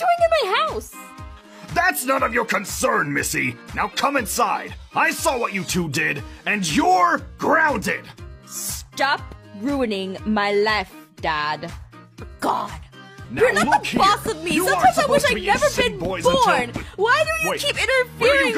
doing in my house? That's none of your concern, Missy. Now come inside. I saw what you two did, and you're grounded. Stop ruining my life, Dad. God. Now You're not the here. boss of me. You Sometimes I wish I'd never been born. Why do you Wait, keep interfering